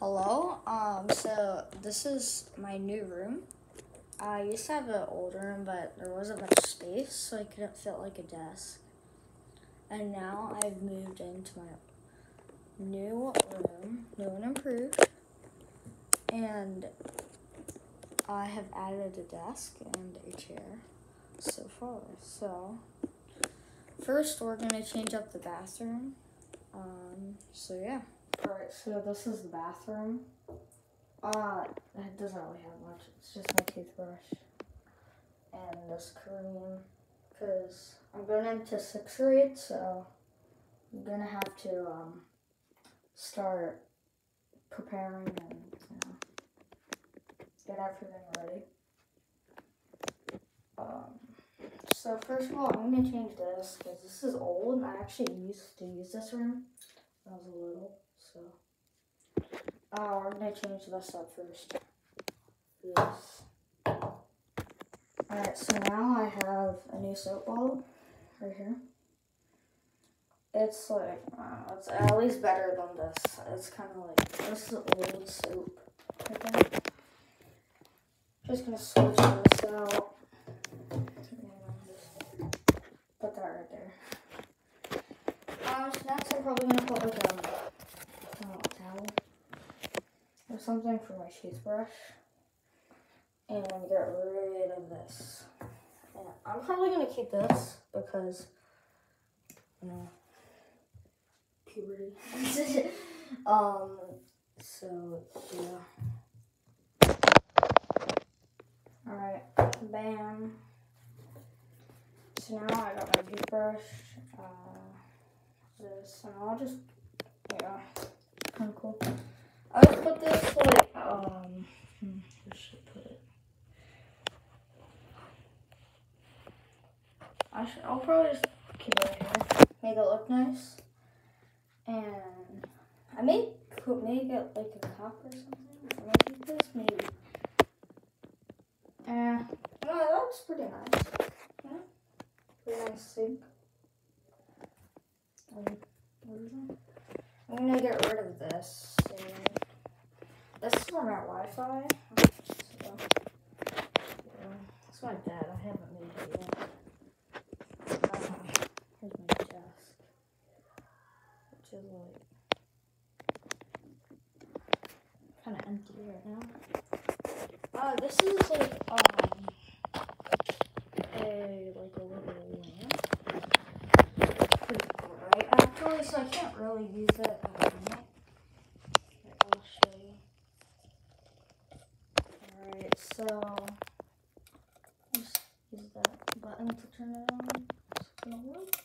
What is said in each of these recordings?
Hello. Um, so this is my new room. I used to have an old room, but there wasn't much space, so I couldn't fit like a desk. And now I've moved into my new room, new and improved. And I have added a desk and a chair so far. So first we're gonna change up the bathroom. Um, so yeah. Alright, so this is the bathroom. Uh, it doesn't really have much. It's just my toothbrush and this cream. Because I'm going into sixth grade, so I'm gonna have to um, start preparing and you know get everything ready. Um, so first of all, I'm gonna change this because this is old. and I actually used to use this room when I was little. So, uh, we're gonna change this up first. Yes. Alright, so now I have a new soap bottle right here. It's like, uh, it's at least better than this. It's kind of like, this is old soap. Right. Just gonna switch this out. Put that right there. Um, so next I'm probably gonna put like a uh, towel or something for my toothbrush and get rid of this. And I'm probably gonna keep this because you know puberty. um so yeah. Alright, bam. So now I got my toothbrush, uh, this, and I'll just, yeah, kind of cool. I would put this like, um, hmm, where should I put it? I should, I'll probably just keep it here, make it look nice, and I may co- make it like a cup or something. my toothpaste, maybe. Eh, no, that looks pretty nice. Yeah, pretty nice sink. Um? I'm gonna get rid of this. This is from our Wi-Fi. It's my dad. I haven't made it yet. Here's my desk, which is like kind of empty right now. Uh, this is like um a like a little lamp. Pretty cool, right? Actually, so I can't really use it at the moment. Here, I'll show you. Alright, so just use that button to turn it on. It's gonna work.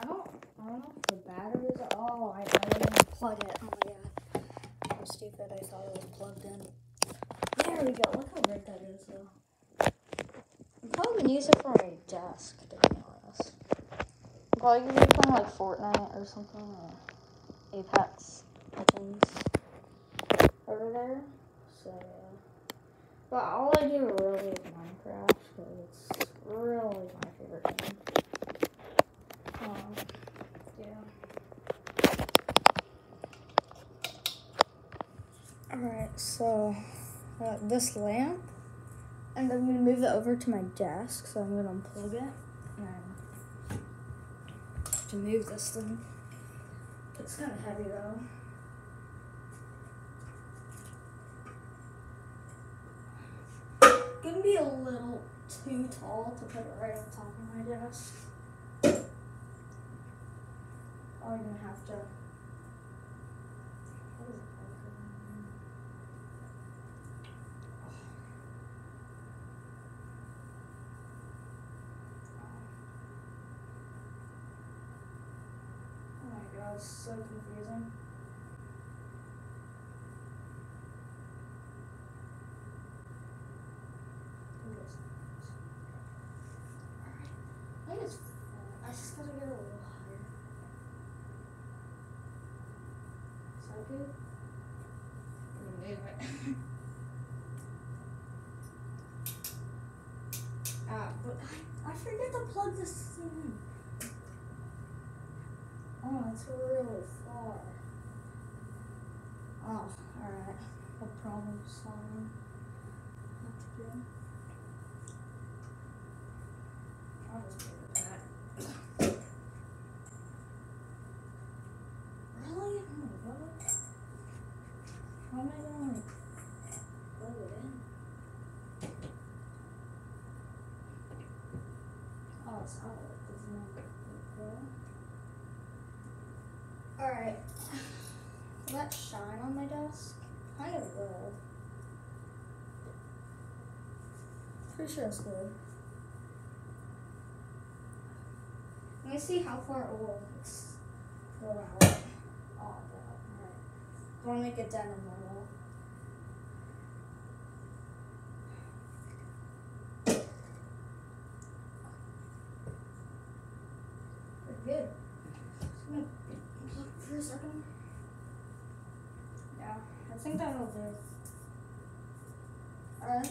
I don't, I don't know if the batteries are. Oh, I, I didn't plug it. Oh my god. I'm stupid. I thought it was plugged in. There we go. Look how bright that is, though. I'm probably gonna use it for my desk, to be honest. I'm probably gonna be playing like Fortnite or something, or Apex Legends over there. So, yeah. But all I do really is Minecraft, because it's really my favorite game. Um, yeah. Alright, so uh, this lamp, and I'm gonna move it over to my desk, so I'm gonna unplug it and to move this thing. It's kind of heavy though. Be a little too tall to put it right on top of my desk. I'm gonna have to. Oh my god, so confusing. I think it's- Alright. I think it's. I just gotta get a little higher. It. Ah, but I, I forget to plug this in. Oh, it's really far. Oh, alright. No problem solving do that. Really? Oh my god. How am I gonna like plug it in? It? Alright. That shine on my desk? Kind of will. Pretty sure it's good. Let me see how far it will go out. Oh, God. Alright. To make a dent in the wall. Pretty good. Just gonna look for a second. Yeah, I think that'll do. Alright,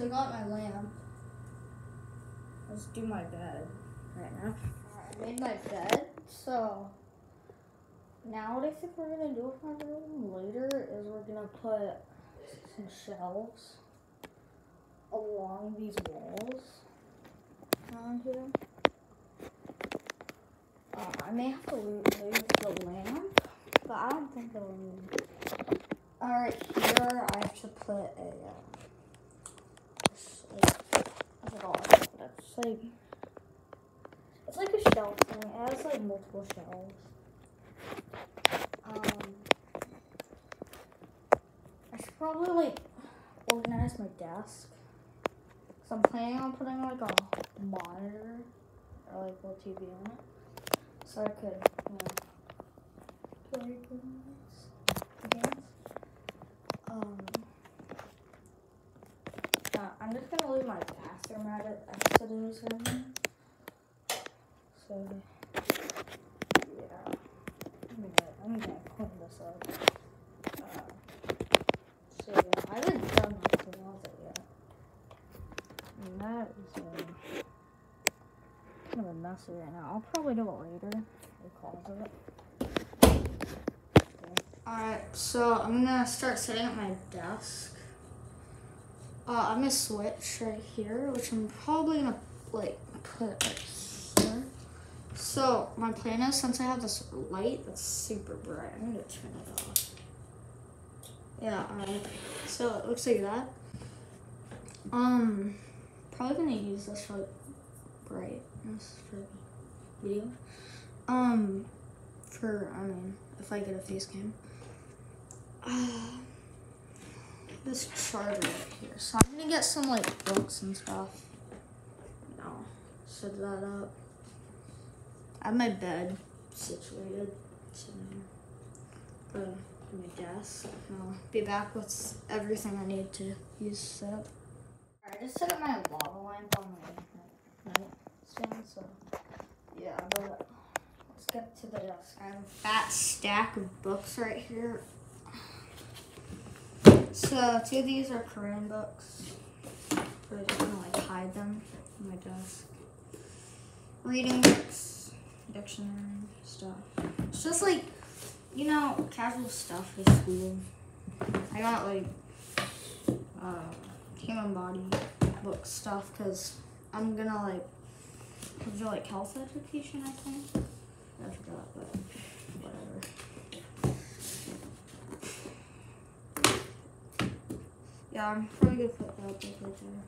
so I got my lamp. Let's do my bed right now. Alright, I made my bed, so now what I think we're gonna do with my room later is we're gonna put some shelves along these walls around here. Uh, I may have to move the lamp, but I don't think it'll move. Alright, here I have to put a, uh, It's like, it's like a shell thing. It has like multiple shells. Um, I should probably like organize my desk. Cause I'm planning on putting like a monitor or like a TV on it, so I could, you know, play games. Um, I'm just gonna leave my bathroom it is right now. So, yeah. I'm gonna, I'm gonna clean this up. Uh, so, yeah, I haven't done my closet yet. And that is uh, kind of a mess right now. I'll probably do it later. The closet. Alright, so I'm gonna start setting up my desk. Uh, I'm gonna switch right here, which I'm probably gonna like put right here. So my plan is since I have this light that's super bright, I'm gonna turn it off. Yeah, alright. So it looks like that. Um, probably gonna use this for like brightness for the video. Um, for I mean, if I get a face cam. Uh, this charger right here. So I'm gonna get some like books and stuff. No, set that up. I have my bed situated. The my desk. I'll be back with everything I need to use set up. I just set up my lava lamp on my nightstand, so yeah, but let's get to the desk. I have a fat stack of books right here. So two of these are Korean books. I just gonna like hide them in my desk. Reading books, dictionary stuff. It's just like you know casual stuff for school. I got like uh, human body book stuff because I'm gonna like it like health education I think. I forgot, but whatever. I'm probably gonna put that book right there.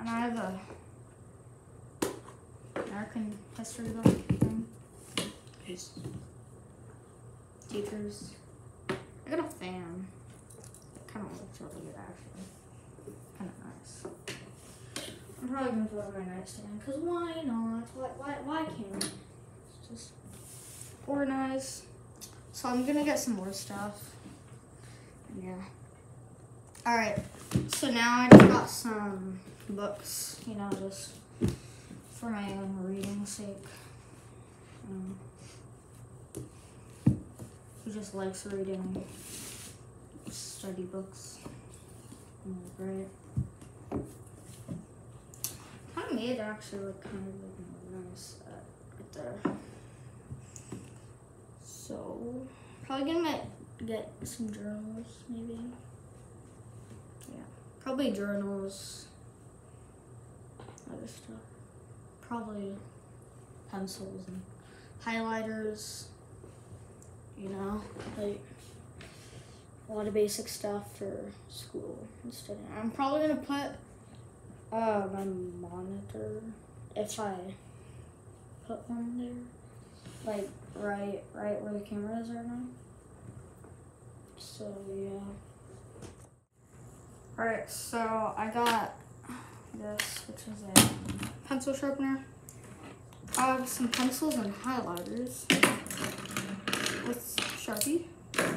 And I have a American history book thing. Just teachers. I got a fan. It kind of looks really good actually. Kind of nice. I'm probably gonna put it on my nightstand because why not? Why why why can't? It's just organize. So I'm gonna get some more stuff. Yeah. All right. So now I just got some books. You know, just for my own reading sake. Um, who just likes reading study books. Mm, Great. I made actually look kind of like nice uh, right there. So probably gonna get some journals maybe. Yeah, probably journals. Other stuff. Probably pencils and highlighters. You know, like a lot of basic stuff for school and studying. I'm probably gonna put uh, my monitor if I put one there, like right, right where the camera is right now. So yeah. All right, so I got this, which is a pencil sharpener. I have some pencils and highlighters with Sharpie. Uh,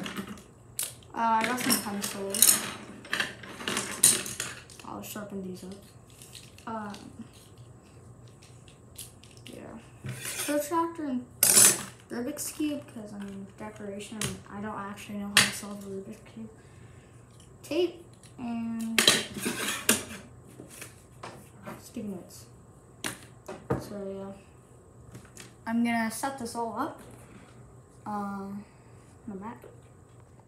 I got some pencils. I'll sharpen these up. Um, yeah. Protractor and Rubik's Cube, because I mean, decoration, I don't actually know how to solve a Rubik's Cube. Tape and sticky notes. So yeah. I'm gonna set this all up. Um, my Mac.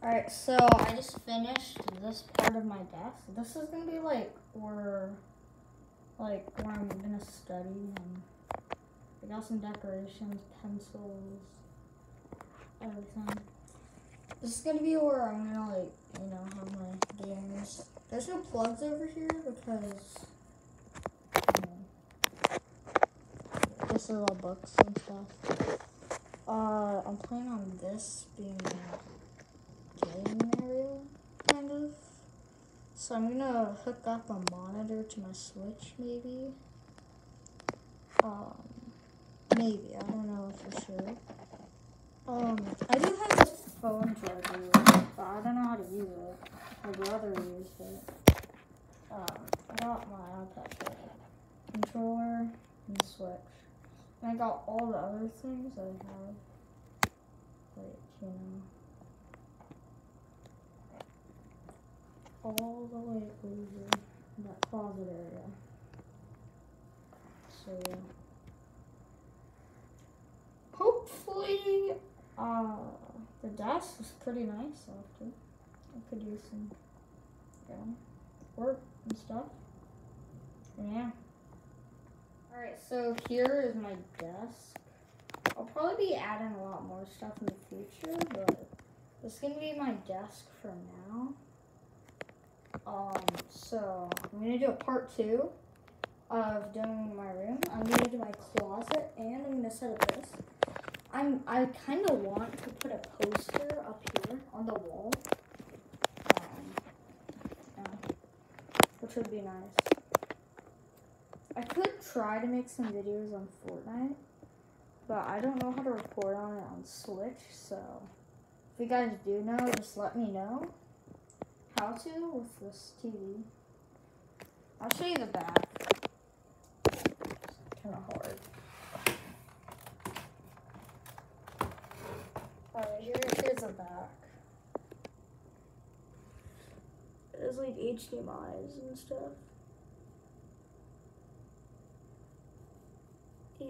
Alright, so I just finished this part of my desk. This is gonna be like where, like where I'm gonna study and Got some decorations, pencils, everything. This is gonna be where I'm gonna like, you know, have my games. There's no plugs over here because you know, this is all books and stuff. Uh, I'm planning on this being a game area, kind of. So I'm gonna hook up a monitor to my Switch, maybe. Um, maybe I don't know for sure. Um, I do have this phone charger, but I don't know how to use it. My brother used it. Um, I got my iPad controller and Switch. And I got all the other things I have. Like, you know. all the way over that closet area. So yeah. Hopefully, uh, the desk is pretty nice after. I could use some, work and stuff. Yeah. Alright, so here is my desk. I'll probably be adding a lot more stuff in the future, but this is going to be my desk for now. Um, so I'm gonna do a part two of doing my room. I'm gonna do my closet and I'm gonna set up this. I'm I kind of want to put a poster up here on the wall, um, which would be nice. I could try to make some videos on Fortnite, but I don't know how to record on it on Switch. So if you guys do know, just let me know how to with this TV. I'll show you the back. Kind of hard. Alright, here, here's the back. There's like HDMI's and stuff. Yeah.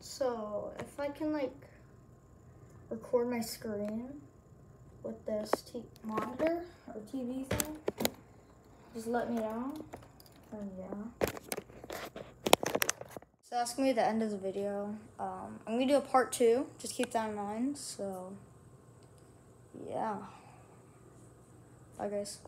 So, if I can like record my screen, with this monitor or TV thing, just let me know. And yeah. That's gonna be the end of the video. Um, I'm gonna do a part two. Just keep that in mind. So yeah. Bye guys.